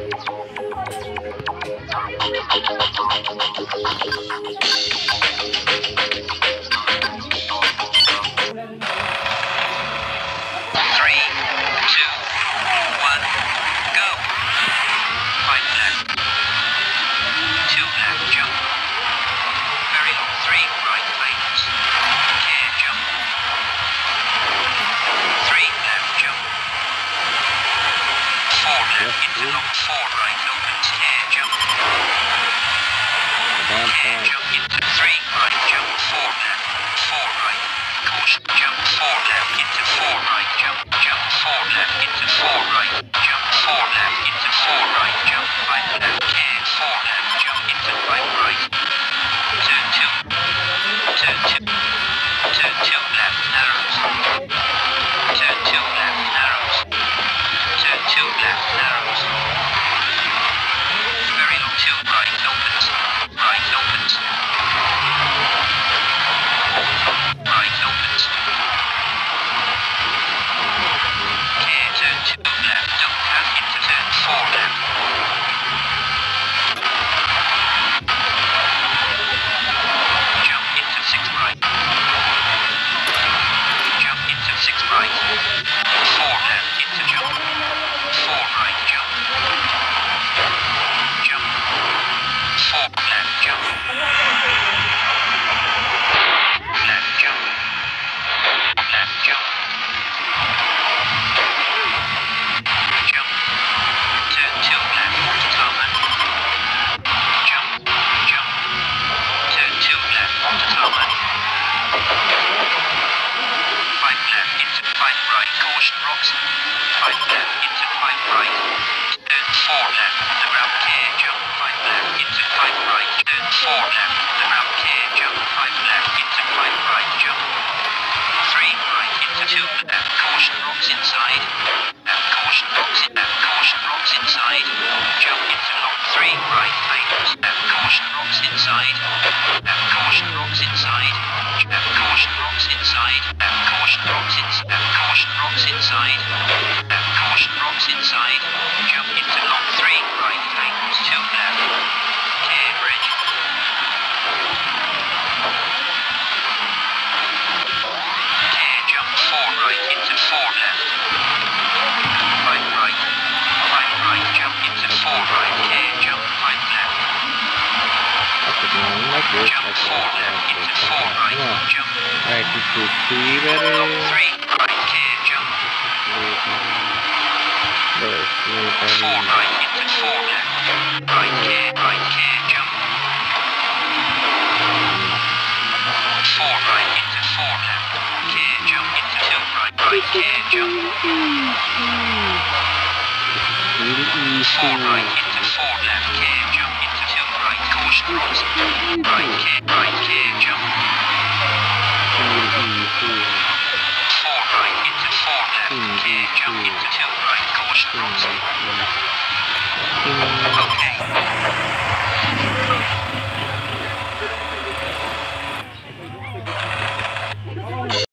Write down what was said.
Three, left into long four right opens care jump. Care jump into three right jump four left. Four right. Caution jump four left into four right. Jump Caution rocks. Five left into five right. Turn four left. The round care jump. Five left into five right. Turn four left. The round care jump. Five left into five right jump. Three right into two left. Caution rocks inside. Left caution rocks. Left caution rocks inside. Jump into long three right lanes. Left caution rocks inside. Left caution rocks inside. Left caution rocks inside. Left caution rocks inside. Rocks inside. Left caution rocks inside. Jump into long three right lanes. Two left. Care bridge. Care jump four right into four left. Five right. Five right jump into four right. Care jump five left. Jump four left into four right. Jump bare. long three right. Care jump Four right into left. Right care. Right care jump. Four right into left. Care jump into two right. Right care jump. Four right into four left. Care jump into two right. Caution. Right care. Right Jump into two right. Caution. Okay.